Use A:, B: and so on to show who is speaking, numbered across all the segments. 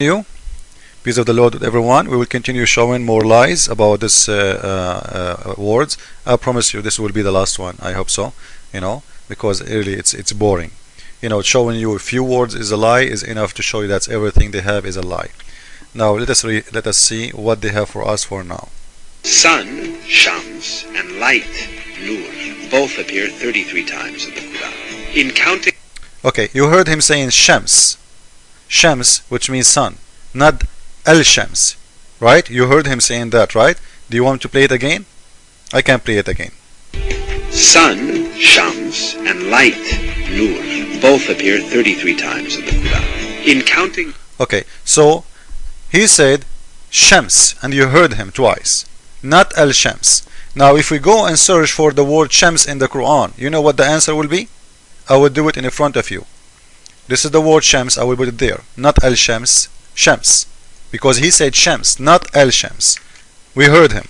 A: you. Peace of the Lord with everyone. We will continue showing more lies about this uh, uh, uh, words I promise you this will be the last one. I hope so you know because really it's it's boring. You know showing you a few words is a lie is enough to show you that everything they have is a lie. Now let us let us see what they have for us for now.
B: Sun shams and light nur both appear 33 times in the Quran. In counting
A: okay you heard him saying shams Shams, which means sun, not El Shams. Right? You heard him saying that, right? Do you want to play it again? I can play it again.
B: Sun, Shams, and light, Nur, both appear 33 times in the Quran. In counting...
A: Okay, so he said Shams, and you heard him twice, not El Shams. Now, if we go and search for the word Shams in the Quran, you know what the answer will be? I will do it in front of you. This is the word Shams, I will put it there. Not El Shams, Shams. Because he said Shams, not El Shams. We heard him.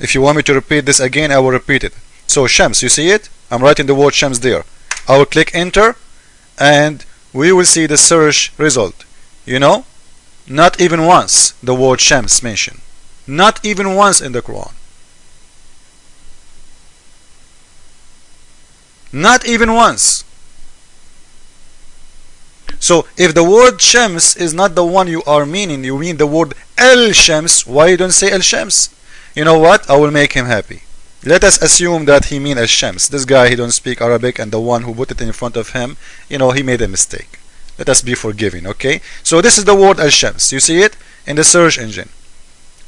A: If you want me to repeat this again, I will repeat it. So Shams, you see it? I'm writing the word Shams there. I will click enter and we will see the search result. You know? Not even once the word Shams mentioned. Not even once in the Quran. Not even once. So if the word Shams is not the one you are meaning, you mean the word El Shams, why you don't say El Shams? You know what? I will make him happy. Let us assume that he mean El Shams. This guy, he don't speak Arabic and the one who put it in front of him, you know, he made a mistake. Let us be forgiving, okay? So this is the word El Shams. You see it in the search engine.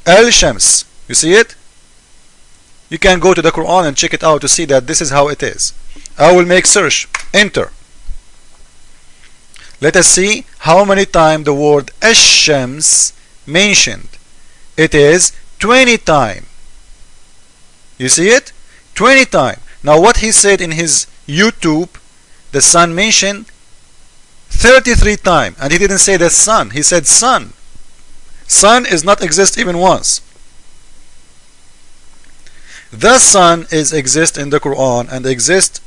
A: El Shams. You see it? You can go to the Quran and check it out to see that this is how it is. I will make search. Enter. Let us see how many times the word Ashams mentioned. It is 20 times. You see it? 20 times. Now what he said in his YouTube, the sun mentioned 33 times. And he didn't say the sun. He said sun. Sun is not exist even once. The sun is exist in the Quran and exist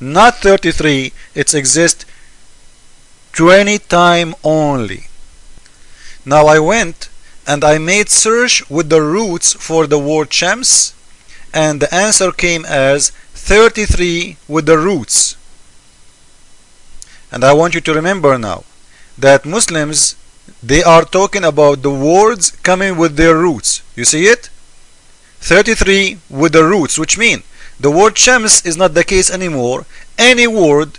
A: not 33, it exists 20 time only. Now I went and I made search with the roots for the word Shams and the answer came as 33 with the roots. And I want you to remember now that Muslims they are talking about the words coming with their roots. You see it? 33 with the roots which mean the word Shams is not the case anymore. Any word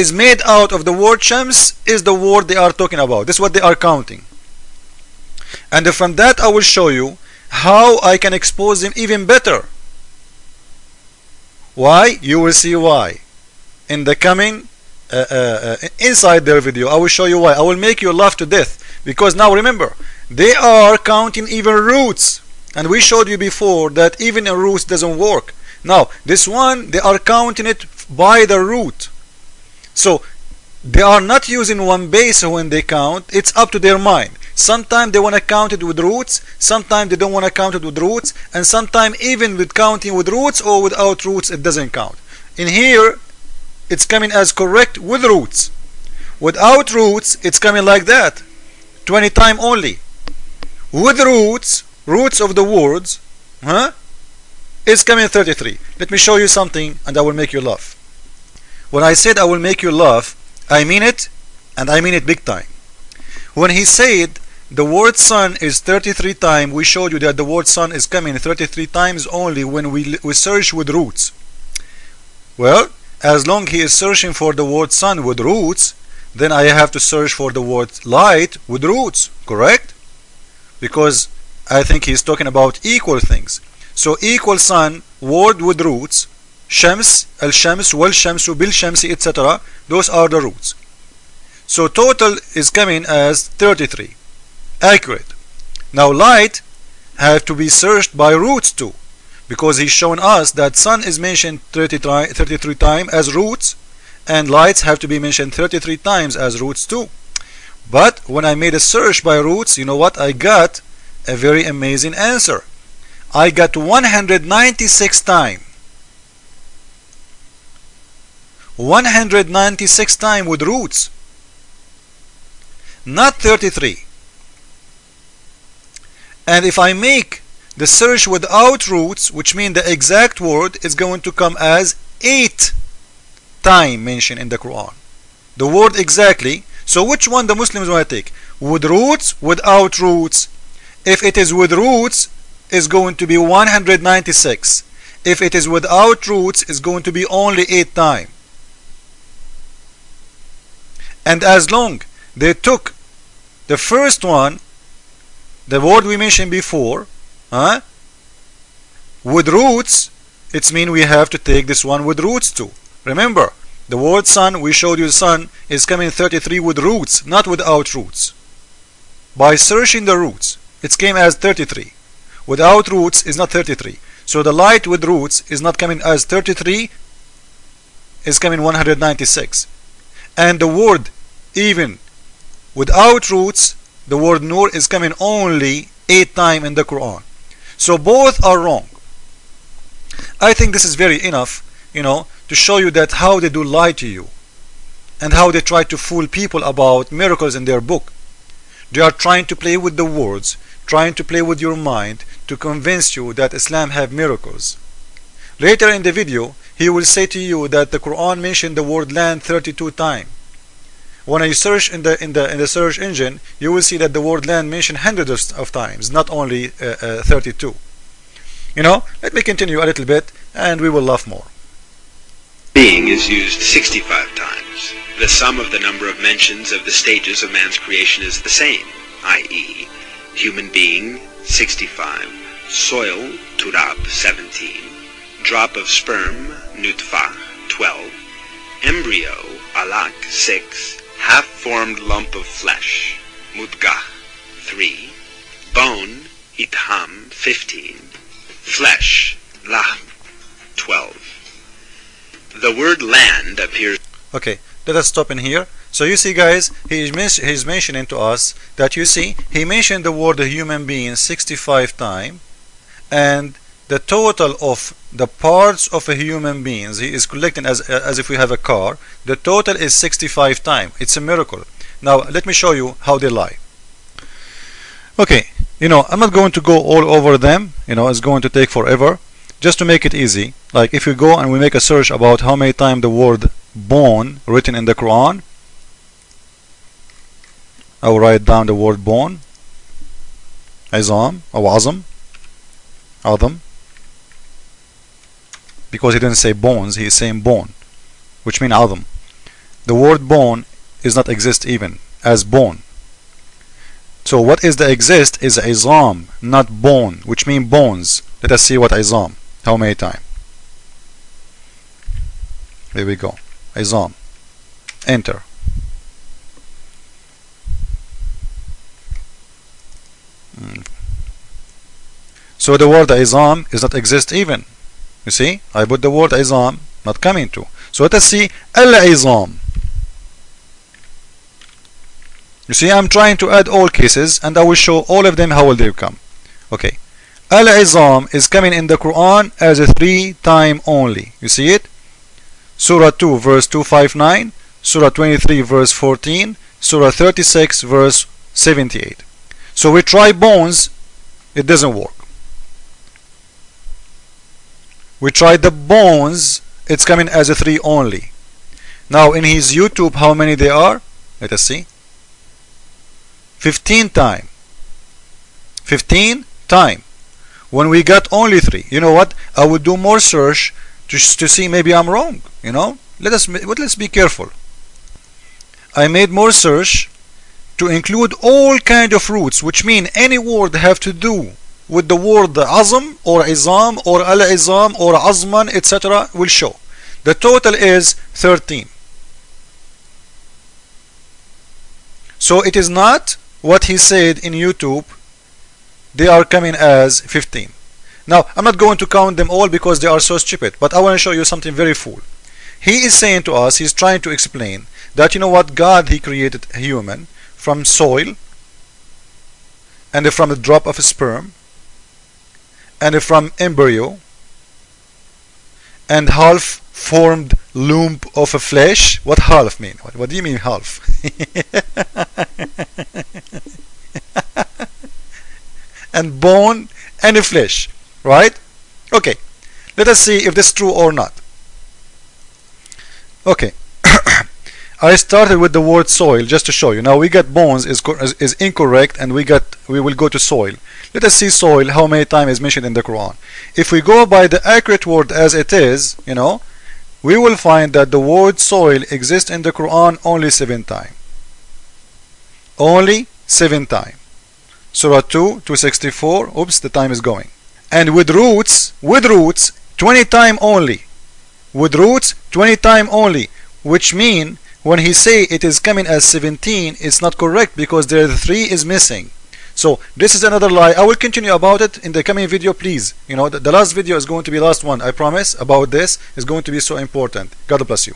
A: is made out of the word Shams is the word they are talking about. This is what they are counting. And from that I will show you how I can expose them even better. Why? You will see why. In the coming uh, uh, uh, inside their video I will show you why. I will make you laugh to death. Because now remember, they are counting even roots. And we showed you before that even a root doesn't work. Now, this one, they are counting it by the root. So they are not using one base when they count. It's up to their mind. Sometimes they want to count it with roots. Sometimes they don't want to count it with roots. And sometimes even with counting with roots or without roots, it doesn't count. In here, it's coming as correct with roots. Without roots, it's coming like that. 20 time only. With roots, roots of the words, huh? It's coming 33. Let me show you something and I will make you laugh. When I said I will make you laugh, I mean it, and I mean it big time. When he said the word sun is 33 times, we showed you that the word sun is coming 33 times only when we, we search with roots. Well, as long he is searching for the word sun with roots, then I have to search for the word light with roots, correct? Because I think he's talking about equal things. So equal sun, word with roots, Shams, Al-Shams, Wal-Shamsu, Bil-Shamsi, etc. Those are the roots. So total is coming as 33. Accurate. Now light have to be searched by roots too. Because he's shown us that sun is mentioned 33, 33 times as roots and lights have to be mentioned 33 times as roots too. But when I made a search by roots, you know what? I got a very amazing answer. I got 196 times. 196 times with roots. Not 33 and if I make the search without roots which means the exact word is going to come as 8 time mentioned in the Quran. The word exactly so which one the Muslims want to take? With roots without roots. If it is with roots is going to be 196 if it is without roots is going to be only 8 time and as long they took the first one the word we mentioned before huh? with roots it's mean we have to take this one with roots too. Remember the word sun we showed you the sun is coming 33 with roots not without roots. By searching the roots it came as 33 without roots is not 33 so the light with roots is not coming as 33 is coming 196 and the word even without roots the word nur is coming only 8 times in the Quran. So both are wrong. I think this is very enough you know to show you that how they do lie to you and how they try to fool people about miracles in their book. They are trying to play with the words trying to play with your mind to convince you that Islam have miracles. Later in the video he will say to you that the Quran mentioned the word land 32 times when you search in the in the in the search engine you will see that the word land mentioned hundreds of times not only uh, uh, 32 you know let me continue a little bit and we will laugh more.
B: Being is used 65 times. The sum of the number of mentions of the stages of man's creation is the same i.e. human being 65 soil turab 17 drop of sperm nutfa 12 embryo alak 6 half-formed lump of flesh, mudgah, 3, bone, itham, 15, flesh, lahm, 12. The word land appears...
A: Okay, let us stop in here. So you see guys, he is he's mentioning to us that you see, he mentioned the word human being 65 times and the total of the parts of a human being he is collecting as, as if we have a car the total is 65 times. It's a miracle. Now let me show you how they lie. Okay you know I'm not going to go all over them you know it's going to take forever just to make it easy. Like if you go and we make a search about how many times the word born written in the Quran I will write down the word born Azam or Azam Adam because he didn't say bones he is saying bone which mean adam. The word bone is not exist even as bone. So what is the exist is izam not bone which mean bones. Let us see what izam how many time here we go. Izam. Enter. Hmm. so the word izam is not exist even you see, I put the word izam, not coming to. So let us see al-izam. You see, I'm trying to add all cases and I will show all of them how will they come. Okay. Al-izam is coming in the Quran as a three time only. You see it? Surah 2 verse 259, Surah 23 verse 14, Surah 36 verse 78. So we try bones, it doesn't work. We tried the bones it's coming as a 3 only. Now in his YouTube how many they are? Let us see. 15 time. 15 time. When we got only 3 you know what? I would do more search just to see maybe I'm wrong you know? Let us let's be careful. I made more search to include all kind of roots which mean any word have to do with the word azm or izam or al-izam or azman etc will show. The total is 13 so it is not what he said in YouTube. They are coming as 15 now I'm not going to count them all because they are so stupid but I want to show you something very fool he is saying to us he's trying to explain that you know what God he created human from soil and from a drop of a sperm and from embryo and half formed lump of a flesh. What half mean? What, what do you mean half? and bone and a flesh, right? Okay, let us see if this is true or not. Okay, I started with the word soil just to show you. Now we got bones is, is incorrect and we got we will go to soil. Let us see soil how many times is mentioned in the Quran. If we go by the accurate word as it is you know we will find that the word soil exists in the Quran only seven times. Only seven times. Surah 2 264 oops the time is going. And with roots with roots 20 time only. With roots 20 time only which mean when he say it is coming as 17 it's not correct because there the 3 is missing. So this is another lie. I will continue about it in the coming video please. You know the, the last video is going to be last one I promise about this is going to be so important. God bless you